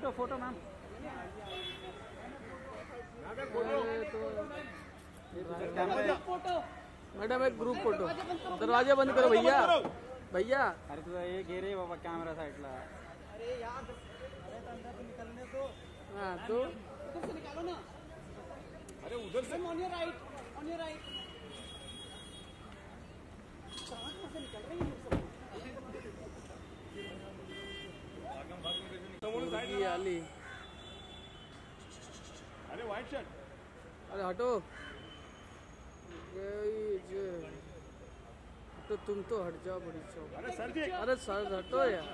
Photo photo ma'am. Madam एक group photo दरवाज़ा बंद करो भैया। भैया। अरे तुझा हे घे रे बाबा कॅमेरा साईडला हाँ तो? उधर से निकालो ना। अरे उधर से? On your right on your right कहाँ से निकल रही है। आली अरे व्हाईट शर्ट अरे हटो। जे। तो तुम तो हट जाओ बड़ी चौक। अरे सर जी। अरे सर हटो यार।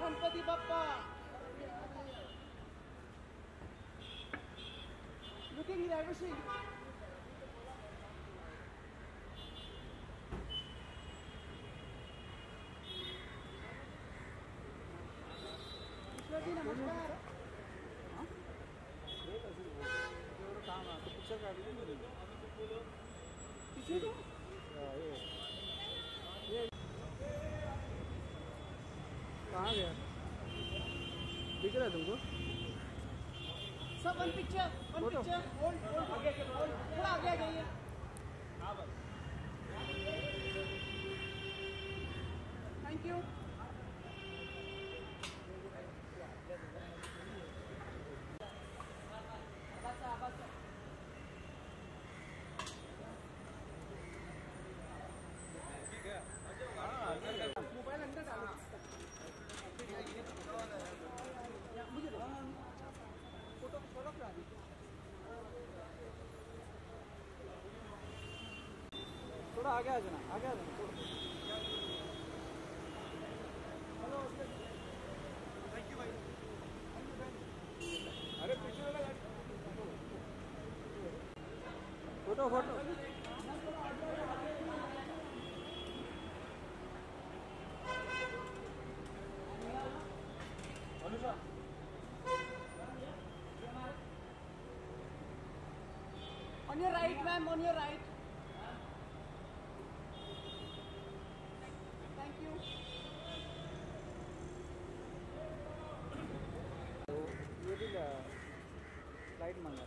गणपति बप्पा। looking ravishing ईश्वर जी नमस्कार पिक्चर काढली किसी को कहाँ गया दिख रहा है तुमको सब one picture one. Picture hold hold hold थोड़ा आगे जाइए थैंक यू मोबाइल अंदर डालो मुझे दो फ़ोटो फ़ोटो करा दी थोड़ा आगे आ जाना आगे आ जाना वाला photo photo On your right, ma'am, on your right. Thank you. ये भी फ़्लाइट मंगा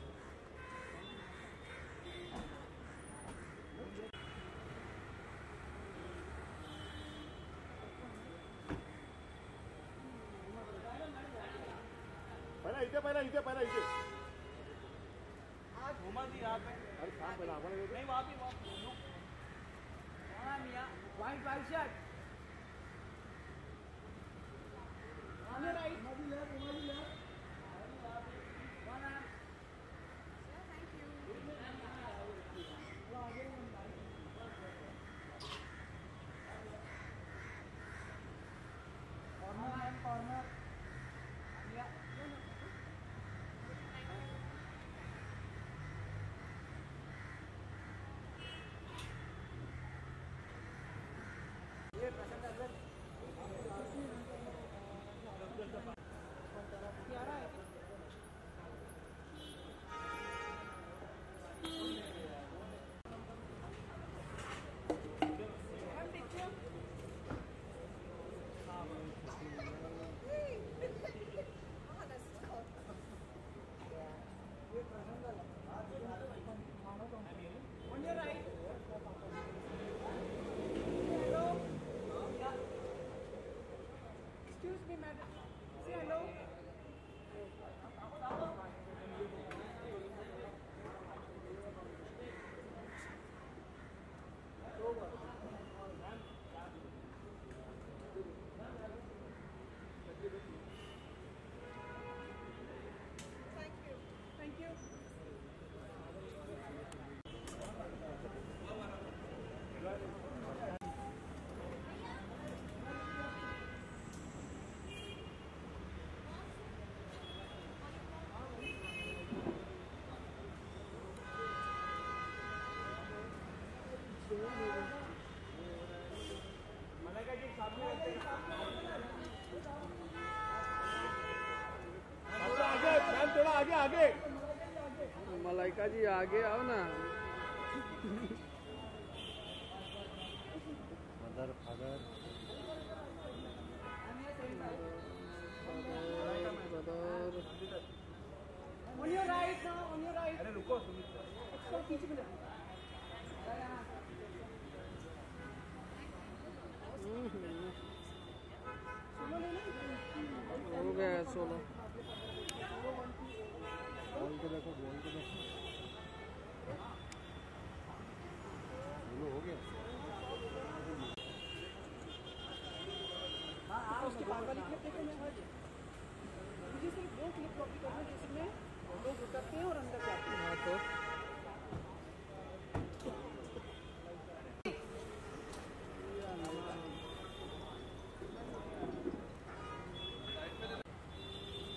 पहिला इथे पहिला इथे पहिला इथे घुमा दी यहाँ पे अरे थांब पहिला आपण नहीं वहाँ पे वहाँ पे look. प्यारा है आगे आगे। मलाइका जी आगे आओ ना। Mother father. On your right now, on your right. अरे रुको इसको पीछे में सुनो ले हो गया सोलो को देखो बॉल को देखो। बोलो हो गया। उसके बाद वाली क्लिप देखो मैं मुझे सिर्फ़ दो क्लिप कॉपी करना जिसमें लोग उतरते हैं और अंदर जाते हैं। हाँ तो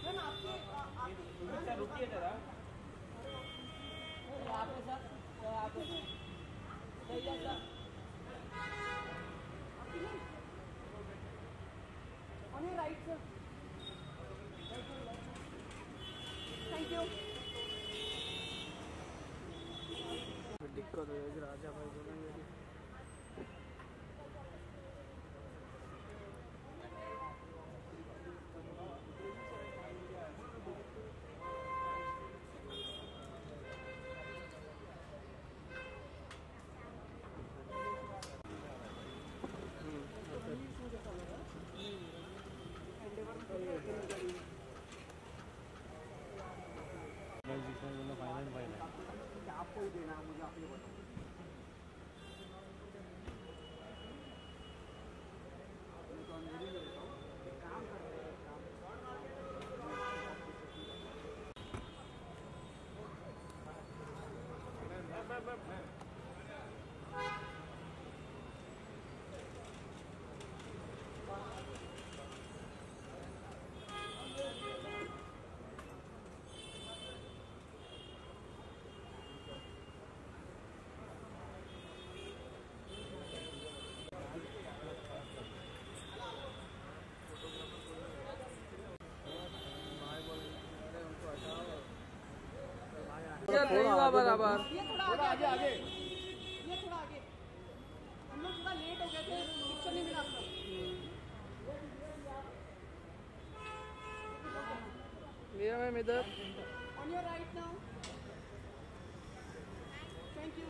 मैम आपके आ- आपके रुकिए जरा आपके साथ आपके सही है sir On your right, sir. Thank you. दिक्कत हो जाएगी राजा भाई बोलेंगे लेट हो गए थे पिक्चर नहीं मिला बराबर मेरा मैम इधर। Thank your right now. Thank you.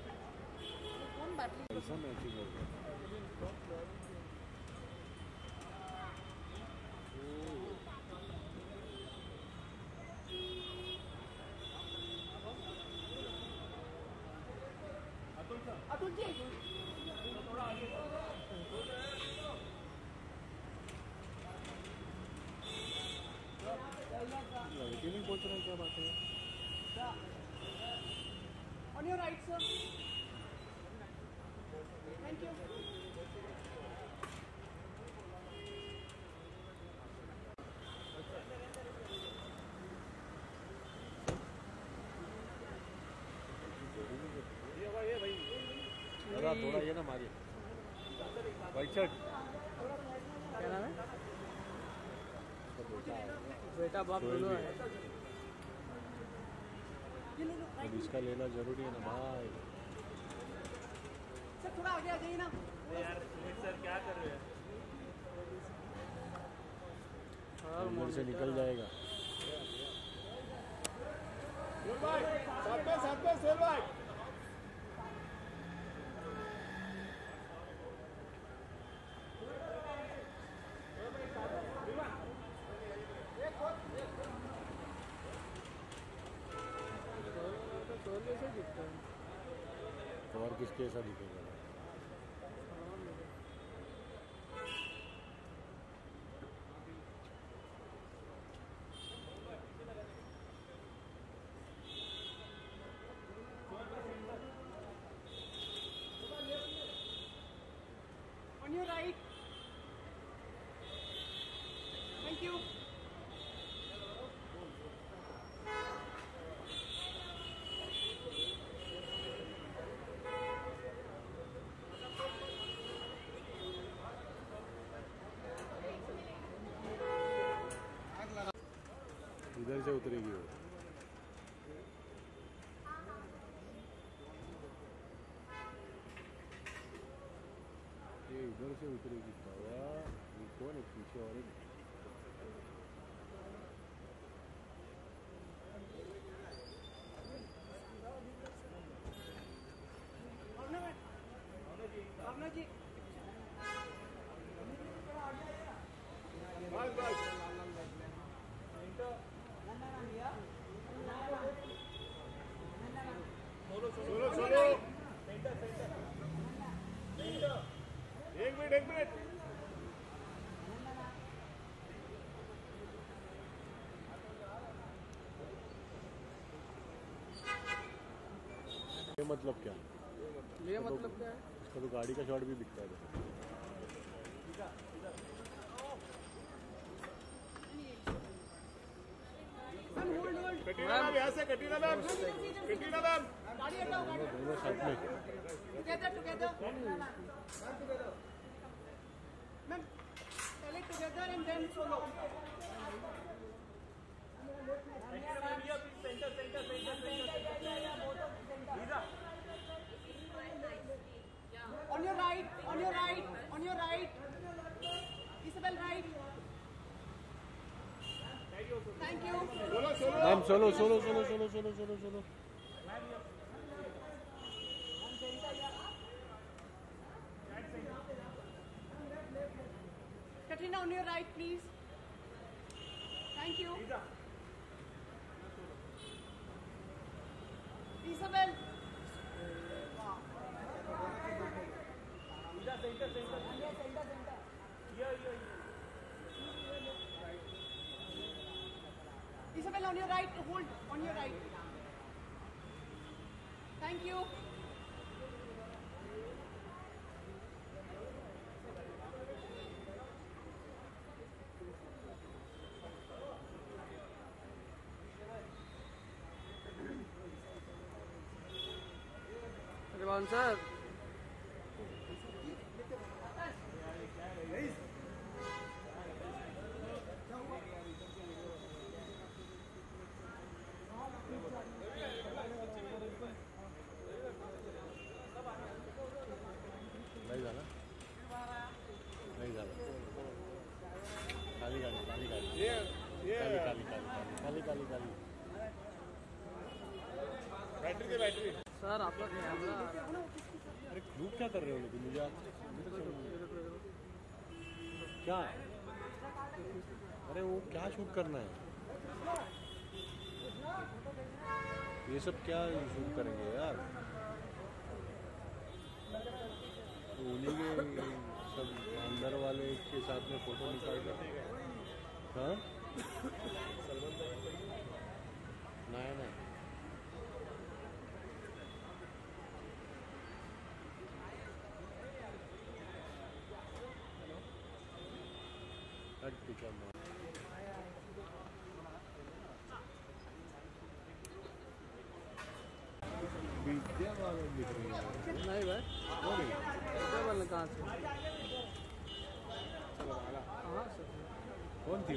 कौन बैटरी ऐसा मैचिंग हो गया अतुल जी लड़के पूछ रहे क्या बात है On your right, sir. Thank you. दादा थोड़ा ये ना मारिए। वाइट शर्ट क्या नाम है? बेटा बाप दोनों है। ये लो अब इसका लेना ज़रूरी है ना भाई। सर थोड़ा आगे आ जाइए ना। और अंदर से निकल जाएगा। साथ में साथ में सेल भाई। तो और किसके ऐसा दिखेगा? उतरेगी वो। ये इधर से उतरेगी। बाबा ये कौन है? पीछे और ये मतलब क्या ये मतलब क्या है? इसका तो गाड़ी का शॉट भी दिखता है मैम पहले together and then solo On your right, on your right, on your right. Isabel right. Thank you. Solo solo ma'am solo solo solo solo solo solo solo Katrina, on your right, please. Thank you. Isabel. on your right, hold on your right. Thank you. Everyone, sir. नाही झाला नाही झाला खाली गाडी खाली गाडी। ये ये। खाली खाली खाली खाली खाली खाली बैटरी दे बैटरी। सर आपका अरे क्यों क्या कर रहे हो लेकिन मुझे आप तो क्या? अरे वो क्या शूट करना है? ये सब क्या शूट करेंगे यार? तो उन्हीं के सब अंदर वाले के साथ में फ़ोटो निकाल कर। हाँ? नया नया। नहीं भाई वो नहीं क्या कहाँ से कहाँ से कौन थी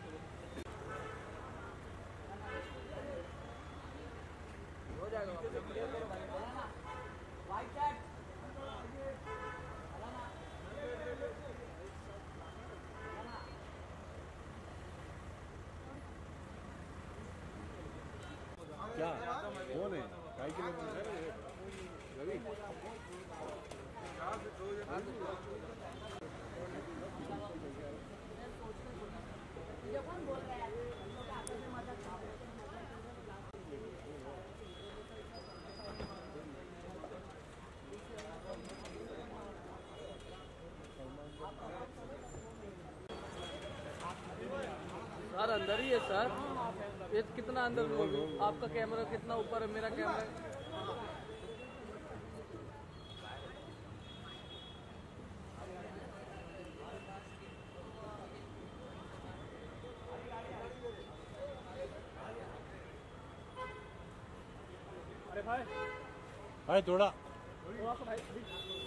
क्या कौन है सर अंदर ही है सर। ये कितना अंदर बोल दूँ? आपका कैमरा कितना ऊपर है? मेरा कैमरा अरे भाई। भाई थोड़ा थोड़ा भाई।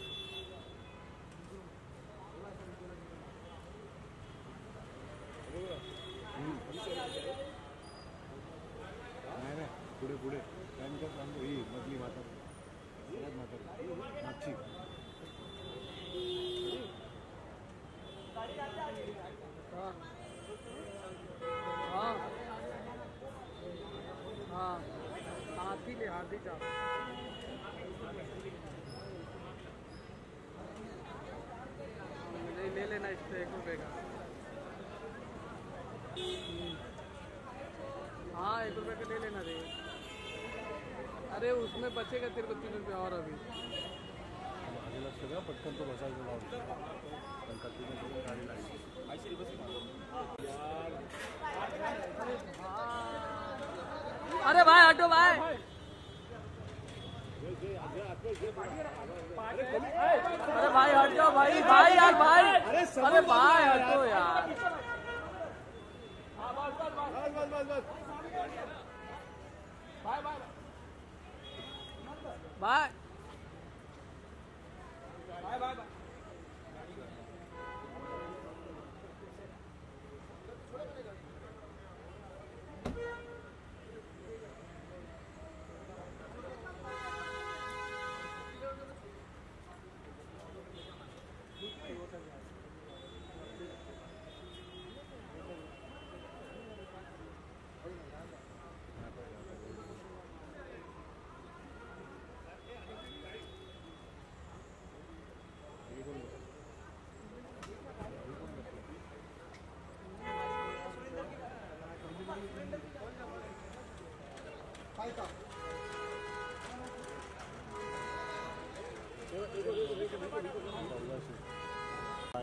ले हाथी जा ले ले लेना एक रुपए का। हाँ एक रुपए का ले लेना रे अरे उसमें बचेगा तेरे को तीन रुपये और अभी पटकन तो लागली अरे भाई हटो भाई अरे भाई हट जाओ भाई। भाई यार भाई। अरे भाई हटो यार। भाई भाई। भाई। बस भाई बाय बाय बाय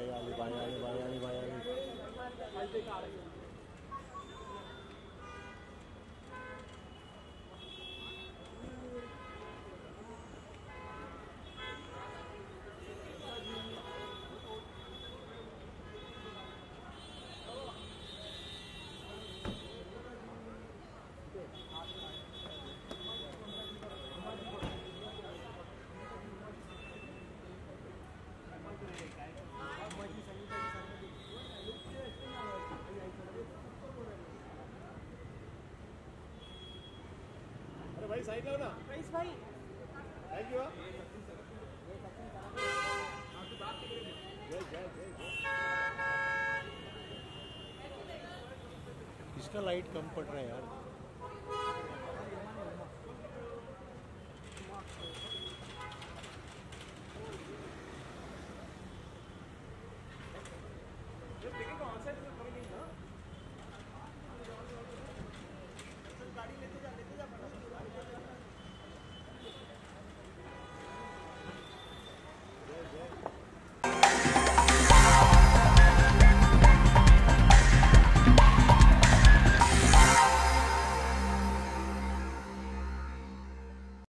बाई आली बाई आली बाई आली बाई आली भाई साइड लो ना भाई थैंक यू जय जय जय जय इसका लाइट कम पड़ रहा है यार।